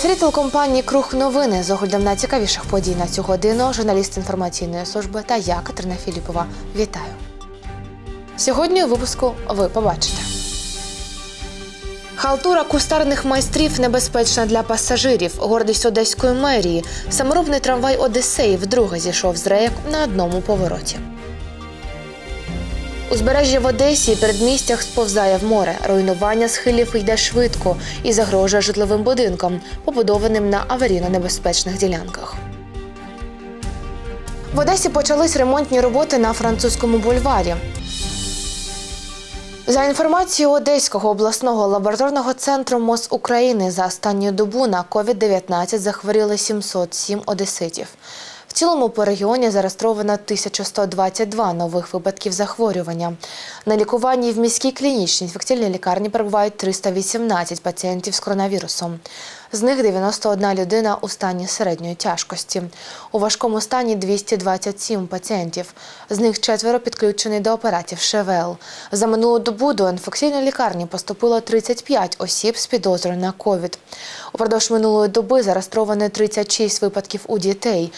Ефірі телекомпанії Круг новини з оглядом найцікавіших подій на цю годину. Журналіст інформаційної служби та я, Катерина Філіпова. Вітаю. Сьогодні у випуску ви побачите. Халтура кустарних майстрів небезпечна для пасажирів. Гордість одеської мерії. Саморобний трамвай Одесей вдруге зійшов з рейок на одному повороті. Узбережжя в Одесі передмістях сповзає в море. Руйнування схилів йде швидко і загрожує житловим будинкам, побудованим на аварійно-небезпечних ділянках. В Одесі почались ремонтні роботи на французькому бульварі. За інформацією Одеського обласного лабораторного центру МОЗ України за останню добу на COVID-19 захворіли 707 одеситів. В цілому по регіоні зареєстровано 1122 нових випадків захворювання. На лікуванні в міській клінічній інфекційній лікарні перебувають 318 пацієнтів з коронавірусом. З них 91 людина у стані середньої тяжкості. У важкому стані 227 пацієнтів. З них четверо підключені до оператів ШВЛ. За минулу добу до інфекційної лікарні поступило 35 осіб з підозрою на ковід. Упродовж минулої доби зареєстровано 36 випадків у дітей.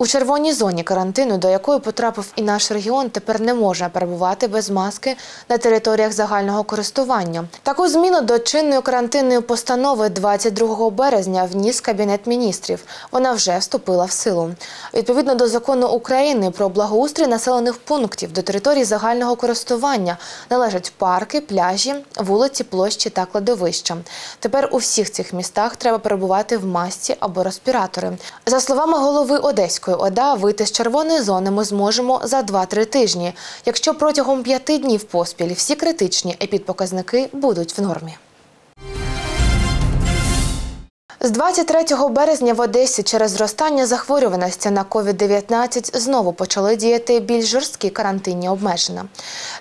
У червоній зоні карантину, до якої потрапив і наш регіон, тепер не можна перебувати без маски на територіях загального користування. Таку зміну до чинної карантинної постанови 22 березня вніс Кабінет міністрів. Вона вже вступила в силу. Відповідно до закону України про благоустрій населених пунктів до території загального користування належать парки, пляжі, вулиці, площі та кладовища. Тепер у всіх цих містах треба перебувати в масці або респіратори. За словами голови Одеської ОДА, вийти з червоної зони ми зможемо за 2-3 тижні, якщо протягом п'яти днів поспіль всі критичні епідпоказники будуть в нормі. З 23 березня в Одесі через зростання захворюваності на COVID-19 знову почали діяти більш жорсткі карантинні обмеження.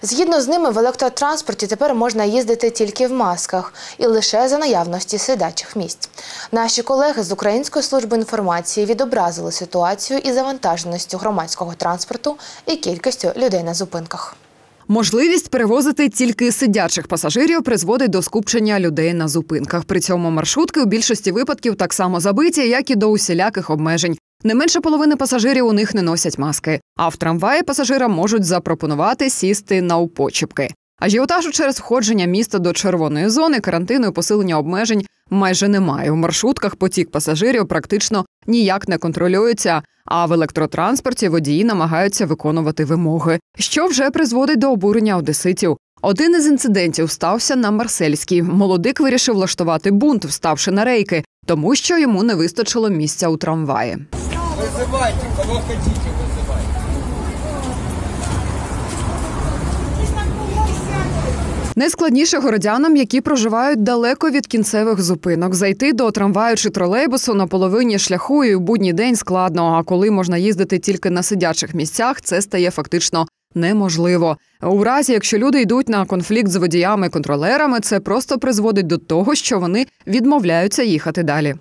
Згідно з ними, в електротранспорті тепер можна їздити тільки в масках і лише за наявності сидачих місць. Наші колеги з Української служби інформації відобразили ситуацію із завантаженістю громадського транспорту і кількістю людей на зупинках. Можливість перевозити тільки сидячих пасажирів призводить до скупчення людей на зупинках. При цьому маршрутки у більшості випадків так само забиті, як і до усіляких обмежень. Не менше половини пасажирів у них не носять маски. А в трамваї пасажирам можуть запропонувати сісти навпочіпки. Ажіотажу через входження міста до червоної зони карантину і посилення обмежень майже немає. У маршрутках потік пасажирів практично ніяк не контролюється. А в електротранспорті водії намагаються виконувати вимоги, що вже призводить до обурення одеситів. Один із інцидентів стався на Марсельській. Молодик вирішив влаштувати бунт, вставши на рейки, тому що йому не вистачило місця у трамваї. Визивайте, кого хотите, Найскладніше городянам, які проживають далеко від кінцевих зупинок. Зайти до трамваю чи тролейбусу на половині шляху і у будній день складно. А коли можна їздити тільки на сидячих місцях, це стає фактично неможливо. У разі, якщо люди йдуть на конфлікт з водіями-контролерами, це просто призводить до того, що вони відмовляються їхати далі.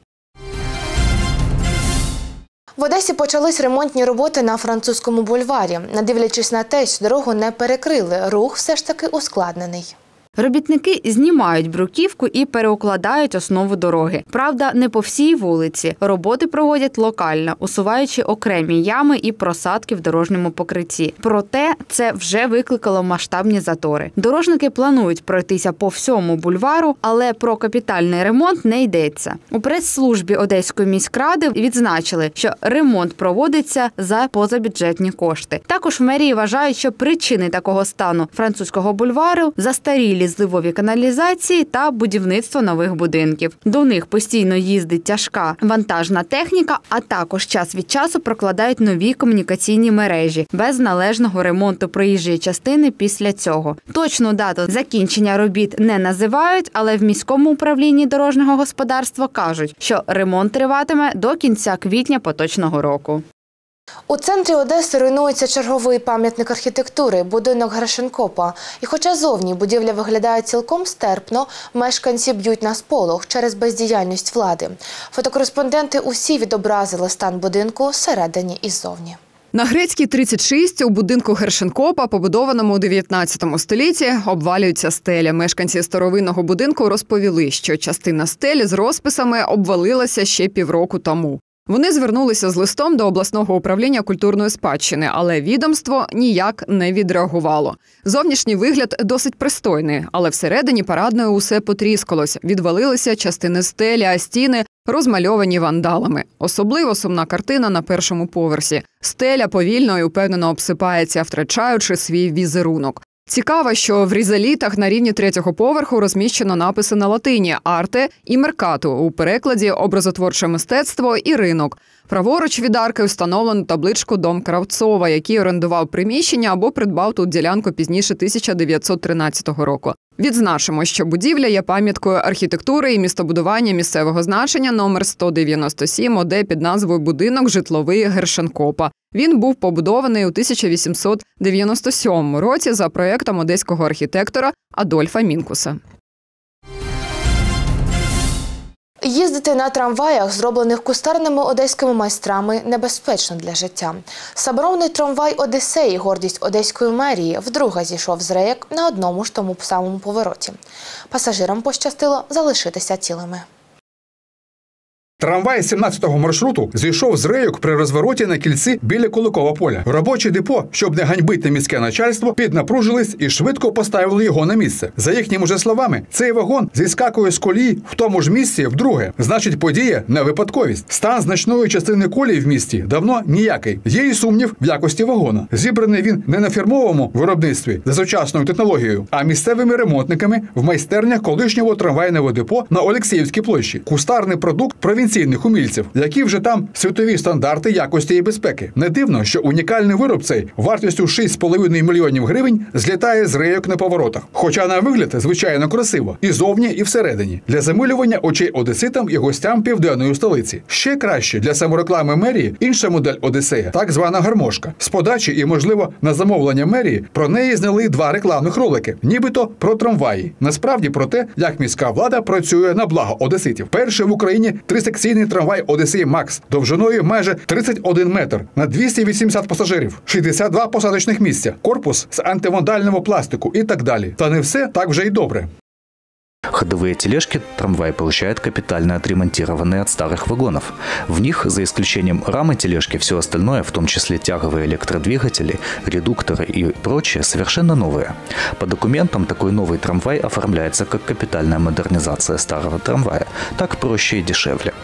В Одесі почались ремонтні роботи на французькому бульварі. Не дивлячись на те, що дорогу не перекрили, рух все ж таки ускладнений. Робітники знімають бруківку і переукладають основу дороги. Правда, не по всій вулиці. Роботи проводять локально, усуваючи окремі ями і просадки в дорожньому покритті. Проте це вже викликало масштабні затори. Дорожники планують пройтися по всьому бульвару, але про капітальний ремонт не йдеться. У прес-службі Одеської міськради відзначили, що ремонт проводиться за позабюджетні кошти. Також в мерії вважають, що причини такого стану французького бульвару застарілі зливові каналізації та будівництво нових будинків. До них постійно їздить тяжка вантажна техніка, а також час від часу прокладають нові комунікаційні мережі без належного ремонту проїжджої частини після цього. Точну дату закінчення робіт не називають, але в міському управлінні дорожнього господарства кажуть, що ремонт триватиме до кінця квітня поточного року. У центрі Одеси руйнується черговий пам'ятник архітектури будинок Грашенкопа. І хоча зовні будівля виглядає цілком стерпно, мешканці б'ють на сполох через бездіяльність влади. Фотокореспонденти усі відобразили стан будинку всередині і ззовні. На грецькій 36 у будинку Гершенкопа, побудованому у 19 столітті, обвалюється стеля. Мешканці старовинного будинку розповіли, що частина стелі з розписами обвалилася ще півроку тому. Вони звернулися з листом до обласного управління культурної спадщини, але відомство ніяк не відреагувало. Зовнішній вигляд досить пристойний, але всередині парадної усе потріскалось, відвалилися частини стелі, а стіни розмальовані вандалами. Особливо сумна картина на першому поверсі. Стеля повільно і упевнено обсипається, втрачаючи свій візерунок. Цікаво, що в різалітах на рівні третього поверху розміщено написи на латині арте і меркату у перекладі образотворче мистецтво і ринок. Праворуч від арки встановлено табличку Дом Кравцова, який орендував приміщення або придбав тут ділянку пізніше 1913 року. Відзначимо, що будівля є пам'яткою архітектури і містобудування місцевого значення номер 197 ОД під назвою Будинок житловий Гершенкопа. Він був побудований у 1897 році за проектом одеського архітектора Адольфа Мінкуса. Їздити на трамваях, зроблених кустарними одеськими майстрами, небезпечно для життя. Саборовний трамвай Одесеї, гордість одеської мерії, вдруге зійшов з рейок на одному ж тому самому повороті. Пасажирам пощастило залишитися цілими. Трамвай 17-го маршруту зійшов з рейок при розвороті на кільці біля Куликова поля. Робоче депо, щоб не ганьбити міське начальство, піднапружились і швидко поставили його на місце. За їхніми же словами, цей вагон зіскакує з колії в тому ж місці вдруге. Значить, подія не випадковість. Стан значної частини колії в місті давно ніякий. Є і сумнів в якості вагона. Зібраний він не на фірмовому виробництві за сучасною технологією, а місцевими ремонтниками в майстернях колишнього трамвайного депо на Олексіївській площі. Кустарний продукт провінційних умільців, які вже там світові стандарти якості і безпеки. Не дивно, що унікальний вироб цей вартістю 6,5 мільйонів гривень злітає з рейок на поворотах. Хоча на вигляд звичайно красиво і зовні, і всередині для замилювання очей одеситам і гостям південної столиці. Ще краще для самореклами мерії інша модель Одесея, так звана гармошка. З подачі і, можливо, на замовлення мерії про неї зняли два рекламних ролики, нібито про трамваї. Насправді про те, як міська влада працює на благо одеситів. Перший в Україні трисекційний трамвай Одесей Макс довжиною майже 31 метр на 280 пасажирів, 62 посадочних місця, корпус з антивандального пластику і так далі. Та не все так вже й добре. Ходовые тележки трамвай получает капитально отремонтированные от старых вагонов. В них, за исключением рамы тележки, все остальное, в том числе тяговые электродвигатели, редукторы и прочее, совершенно новые. По документам такой новый трамвай оформляется как капитальная модернизация старого трамвая. Так проще и дешевле.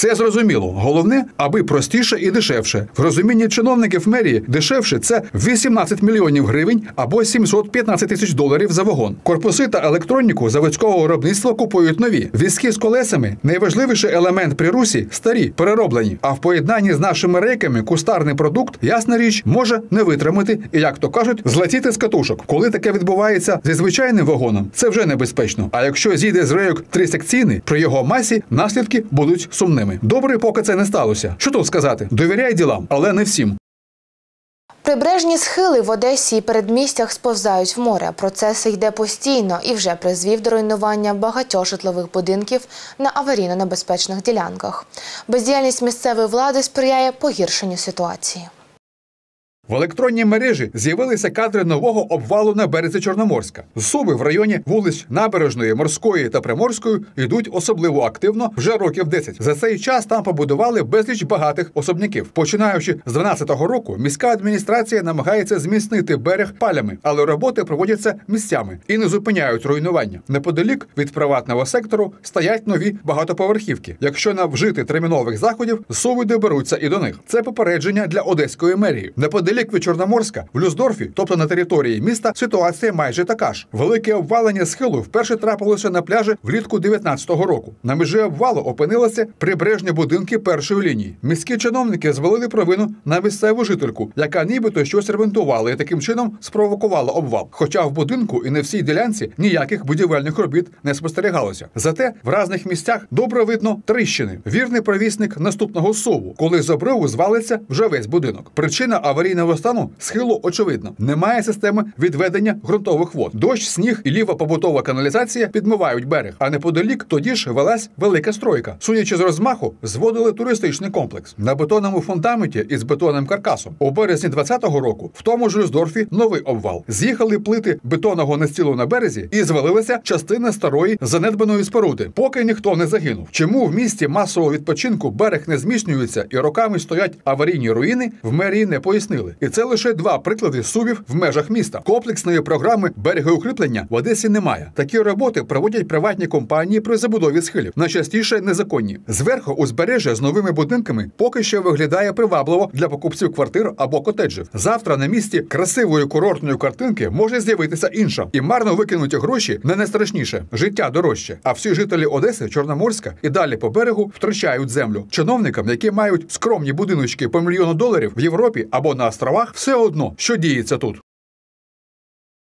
Все зрозуміло. Головне, аби простіше і дешевше. В розумінні чиновників мерії дешевше це 18 мільйонів гривень або 715 тисяч доларів за вагон. Корпуси та електроніку заводського виробництва купують нові. Візки з колесами найважливіший елемент при русі старі, перероблені. А в поєднанні з нашими рейками кустарний продукт, ясна річ, може не витримати і, як то кажуть, злетіти з катушок. Коли таке відбувається зі звичайним вагоном, це вже небезпечно. А якщо зійде з рейок трисекційний, при його масі наслідки будуть сумними. Добре, поки це не сталося. Що тут сказати? Довіряй ділам, але не всім. Прибережні схили в Одесі і передмістях сповзають в море. Процес йде постійно і вже призвів до руйнування багатьох житлових будинків на аварійно-небезпечних ділянках. Бездіяльність місцевої влади сприяє погіршенню ситуації. В електронній мережі з'явилися кадри нового обвалу на березі Чорноморська. Зсуви в районі вулиць Набережної, Морської та Приморської йдуть особливо активно вже років 10. За цей час там побудували безліч багатих особняків. Починаючи з 12-го року, міська адміністрація намагається зміцнити берег палями, але роботи проводяться місцями і не зупиняють руйнування. Неподалік від приватного сектору стоять нові багатоповерхівки. Якщо не вжити термінових заходів, зсуви доберуться і до них. Це попередження для одеської мерії. Неподалік від Чорноморська в Люсдорфі, тобто на території міста, ситуація майже така ж. Велике обвалення схилу вперше трапилося на пляжі влітку 19-го року. На межі обвалу опинилися прибережні будинки першої лінії. Міські чиновники звалили провину на місцеву жительку, яка нібито щось ремонтувала і таким чином спровокувала обвал. Хоча в будинку і не всій ділянці ніяких будівельних робіт не спостерігалося. Зате в різних місцях добре видно тріщини. Вірний провісник наступного сову, коли з обриву звалиться вже весь будинок. Причина аварійного аварійного стану схилу очевидно. Немає системи відведення ґрунтових вод. Дощ, сніг і ліва побутова каналізація підмивають берег. А неподалік тоді ж велась велика стройка. Судячи з розмаху, зводили туристичний комплекс на бетонному фундаменті із бетонним каркасом. У березні 20-го року в тому ж Люсдорфі новий обвал. З'їхали плити бетонного настілу на березі і звалилася частина старої занедбаної споруди, поки ніхто не загинув. Чому в місті масового відпочинку берег не зміцнюється і роками стоять аварійні руїни, в мерії не пояснили. І це лише два приклади сувів в межах міста. Комплексної програми берегоукріплення в Одесі немає. Такі роботи проводять приватні компанії при забудові схилів, найчастіше незаконні. Зверху узбережжя з новими будинками поки що виглядає привабливо для покупців квартир або котеджів. Завтра на місці красивої курортної картинки може з'явитися інша, і марно викинуті гроші не найстрашніше. Життя дорожче. А всі жителі Одеси, Чорноморська і далі по берегу втрачають землю. Чиновникам, які мають скромні будиночки по мільйону доларів в Європі або на островах, все одно, що діється тут.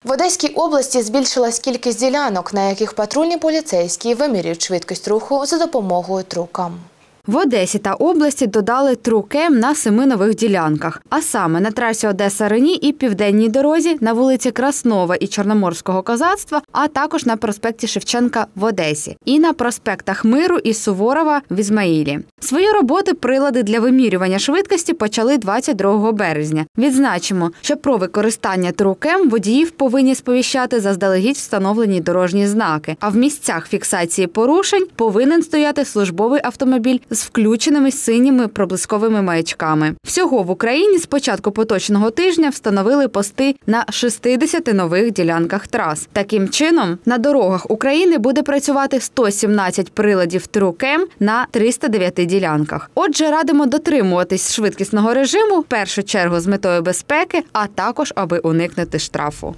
В Одеській області збільшилась кількість ділянок, на яких патрульні поліцейські вимірюють швидкість руху за допомогою трукам. В Одесі та області додали трукем на семи нових ділянках, а саме на трасі Одеса Рені і південній дорозі на вулиці Краснова і Чорноморського козацтва, а також на проспекті Шевченка в Одесі, і на проспектах Миру і Суворова в Ізмаїлі. Свої роботи прилади для вимірювання швидкості почали 22 березня. Відзначимо, що про використання трукем водіїв повинні сповіщати заздалегідь встановлені дорожні знаки. А в місцях фіксації порушень повинен стояти службовий автомобіль з включеними синіми проблисковими маячками. Всього в Україні з початку поточного тижня встановили пости на 60 нових ділянках трас. Таким чином, на дорогах України буде працювати 117 приладів трукем на 309 ділянках. Отже, радимо дотримуватись швидкісного режиму в першу чергу з метою безпеки, а також аби уникнути штрафу.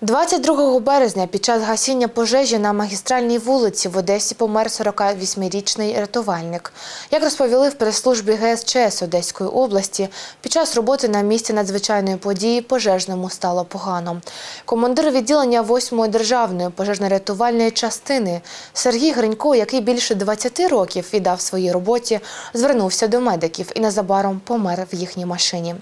22 березня під час гасіння пожежі на магістральній вулиці в Одесі помер 48-річний рятувальник. Як розповіли в прес-службі ГСЧС Одеської області, під час роботи на місці надзвичайної події пожежному стало погано. Командир відділення 8-ї державної пожежно-рятувальної частини Сергій Гринько, який більше 20 років віддав своїй роботі, звернувся до медиків і незабаром помер в їхній машині.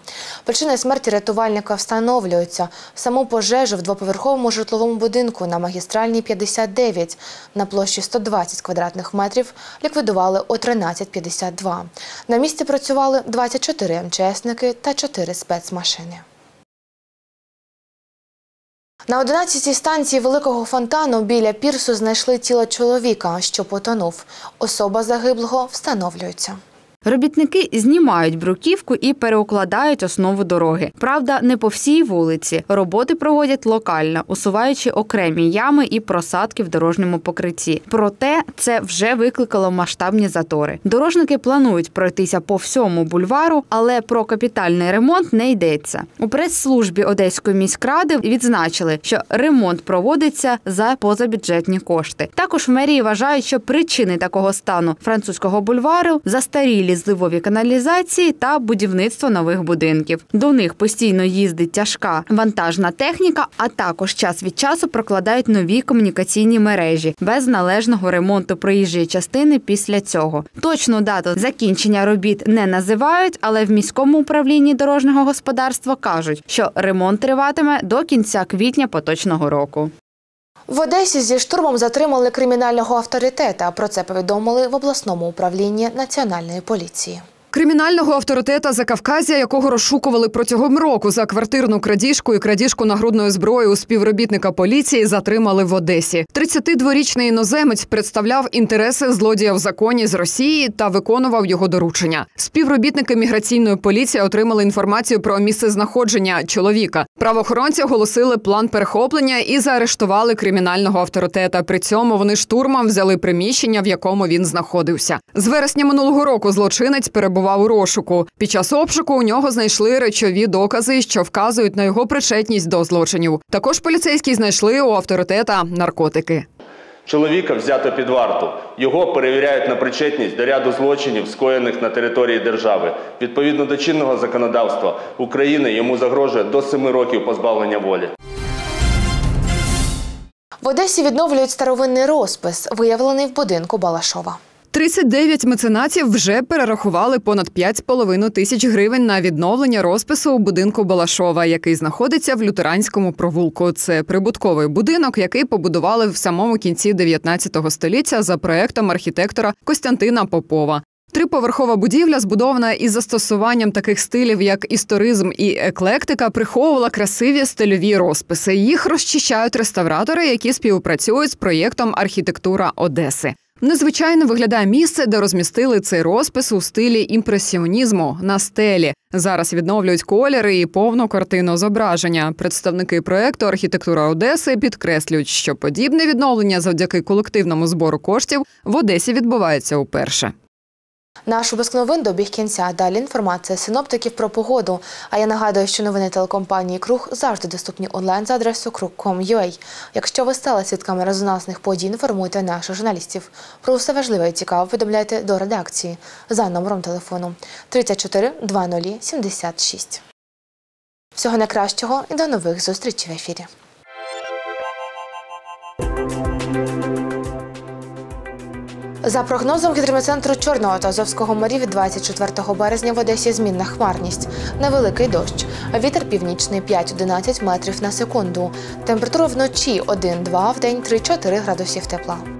Причини смерті рятувальника встановлюються. Саму пожежу в двоповерховому житловому будинку на магістральній 59 на площі 120 квадратних метрів ліквідували о 13.52. На місці працювали 24 МЧСники та 4 спецмашини. На 11-й станції Великого фонтану біля пірсу знайшли тіло чоловіка, що потонув. Особа загиблого встановлюється. Робітники знімають бруківку і переукладають основу дороги. Правда, не по всій вулиці. Роботи проводять локально, усуваючи окремі ями і просадки в дорожньому покритті. Проте це вже викликало масштабні затори. Дорожники планують пройтися по всьому бульвару, але про капітальний ремонт не йдеться. У прес-службі Одеської міськради відзначили, що ремонт проводиться за позабюджетні кошти. Також в мерії вважають, що причини такого стану французького бульвару застарілі зливові каналізації та будівництво нових будинків. До них постійно їздить тяжка вантажна техніка, а також час від часу прокладають нові комунікаційні мережі без належного ремонту проїжджої частини після цього. Точну дату закінчення робіт не називають, але в міському управлінні дорожнього господарства кажуть, що ремонт триватиме до кінця квітня поточного року. В Одесі зі штурмом затримали кримінального авторитета. Про це повідомили в обласному управлінні національної поліції. Кримінального авторитета Закавказя, якого розшукували протягом року за квартирну крадіжку і крадіжку нагрудної зброї у співробітника поліції, затримали в Одесі. 32-річний іноземець представляв інтереси злодія в законі з Росії та виконував його доручення. Співробітники міграційної поліції отримали інформацію про місце знаходження чоловіка. Правоохоронці оголосили план перехоплення і заарештували кримінального авторитета. При цьому вони штурмом взяли приміщення, в якому він знаходився. З вересня минулого року злочинець перебував у розшуку. Під час обшуку у нього знайшли речові докази, що вказують на його причетність до злочинів. Також поліцейські знайшли у авторитета наркотики. Чоловіка взято під варту. Його перевіряють на причетність до ряду злочинів, скоєних на території держави. Відповідно до чинного законодавства України йому загрожує до 7 років позбавлення волі. В Одесі відновлюють старовинний розпис, виявлений в будинку Балашова. 39 меценатів вже перерахували понад 5,5 тисяч гривень на відновлення розпису у будинку Балашова, який знаходиться в лютеранському провулку. Це прибутковий будинок, який побудували в самому кінці 19 століття за проектом архітектора Костянтина Попова. Триповерхова будівля, збудована із застосуванням таких стилів, як історизм і еклектика, приховувала красиві стильові розписи. Їх розчищають реставратори, які співпрацюють з проєктом Архітектура Одеси. Незвичайно виглядає місце, де розмістили цей розпис у стилі імпресіонізму на стелі. Зараз відновлюють кольори і повну картину зображення. Представники проекту Архітектура Одеси підкреслюють, що подібне відновлення завдяки колективному збору коштів в Одесі відбувається уперше. Наш випуск новин добіг кінця. Далі інформація синоптиків про погоду. А я нагадую, що новини телекомпанії Круг завжди доступні онлайн за адресою krug.com.ua. Якщо ви стали свідками резонансних подій, інформуйте наших журналістів. Про все важливе і цікаве повідомляйте до редакції за номером телефону 34 20 76. Всього найкращого і до нових зустрічей в ефірі. За прогнозом гідрометцентру Чорного та Азовського морів 24 березня в Одесі змінна хмарність, невеликий дощ, вітер північний 5-11 метрів на секунду. Температура вночі 1-2, в день 3-4 градусів тепла.